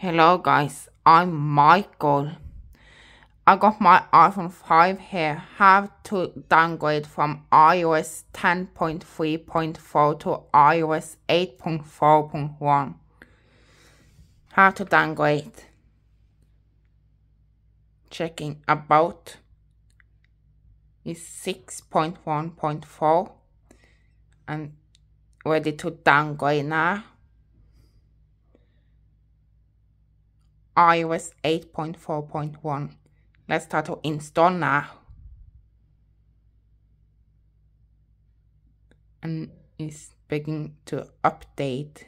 Hello guys, I'm Michael. I got my iPhone 5 here. Have to downgrade from iOS 10.3.4 to iOS 8.4.1. Have to downgrade. Checking about is 6.1.4 and ready to downgrade now. iOS 8.4.1. Let's start to install now. And it's beginning to update.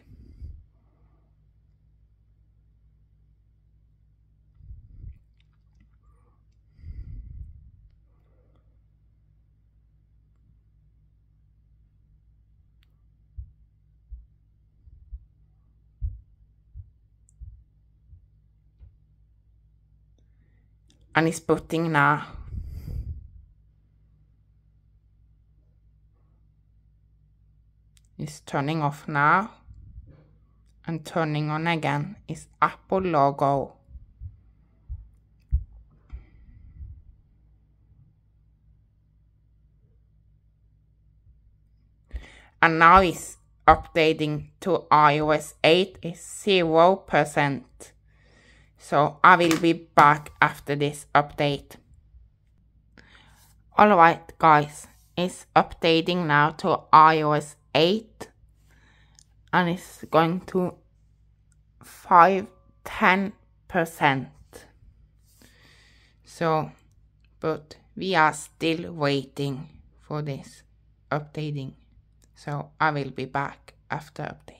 And it's putting now. It's turning off now and turning on again is Apple logo. And now it's updating to iOS 8 is 0% so I will be back after this update. Alright guys, it's updating now to iOS 8 and it's going to 5 10%. So, but we are still waiting for this updating. So I will be back after update.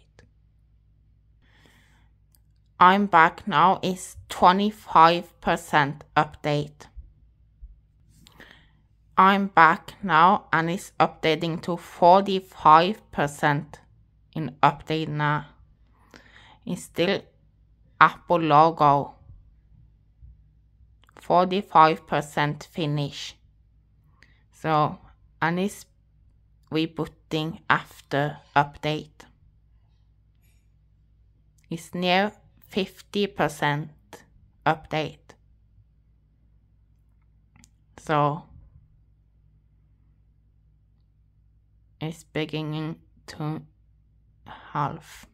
I'm back now is 25% update. I'm back now and it's updating to 45% in update now. It's still Apple logo. 45% finish. So, and it's rebooting after update. It's near 50% update. So it's beginning to half.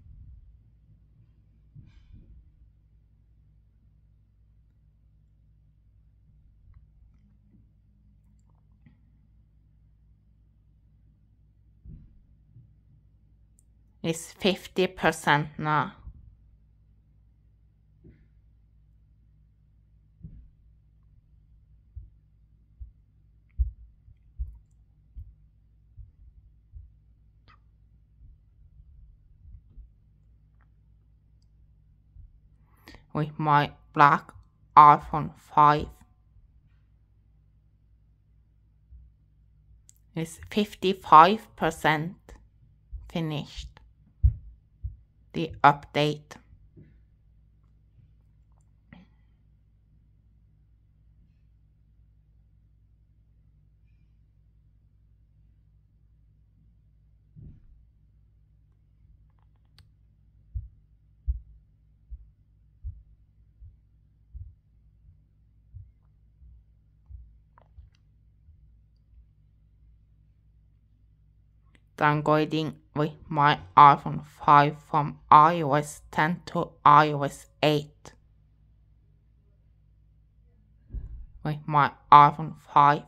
It's 50% now. With my black iPhone 5. It's 55% finished. The update. Downgrading with my iPhone 5 from iOS 10 to iOS 8 with my iPhone 5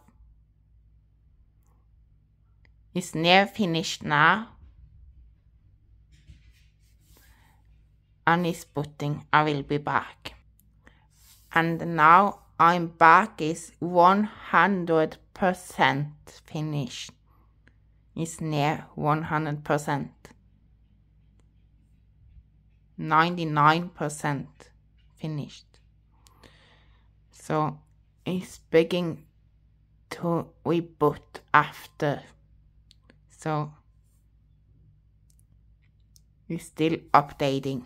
it's near finished now. And it's booting I will be back. And now I'm back is 100% finished is near 100%. 99% finished. So it's beginning to reboot after. So it's still updating.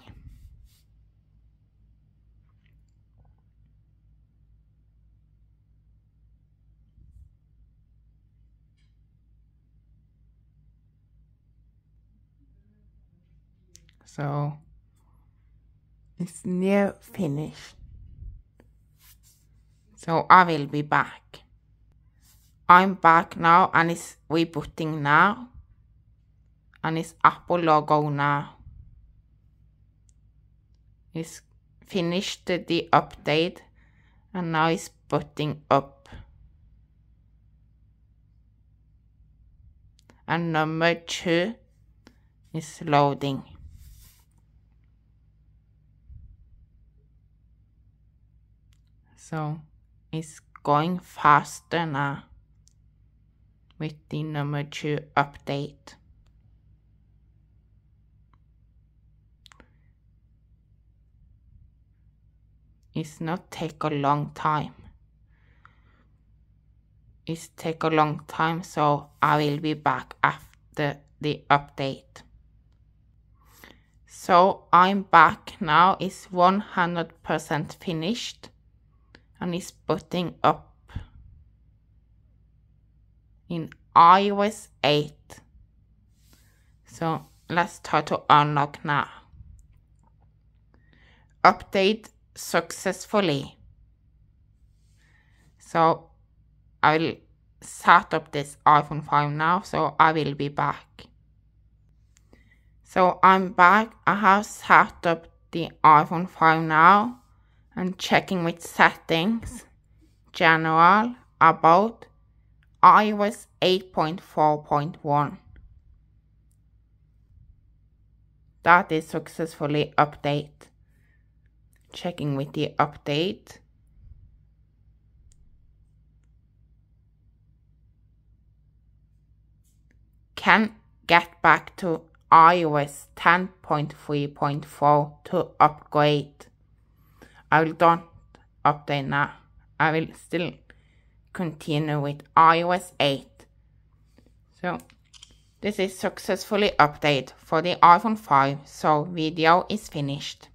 So it's near finished. So I will be back. I'm back now and it's rebooting now. And it's Apple logo now. It's finished the update and now it's booting up. And number two is loading. So it's going faster now with the number 2 update. It's not take a long time. It's take a long time so I will be back after the update. So I'm back now, it's 100% finished and it's putting up in iOS 8. So let's try to unlock now. Update successfully. So I will set up this iPhone 5 now, so I will be back. So I'm back. I have set up the iPhone 5 now and checking with settings, general, about iOS 8.4.1. That is successfully update. Checking with the update. Can get back to iOS 10.3.4 to upgrade. I will don't update now. I will still continue with iOS 8. So this is successfully updated for the iPhone 5, so video is finished.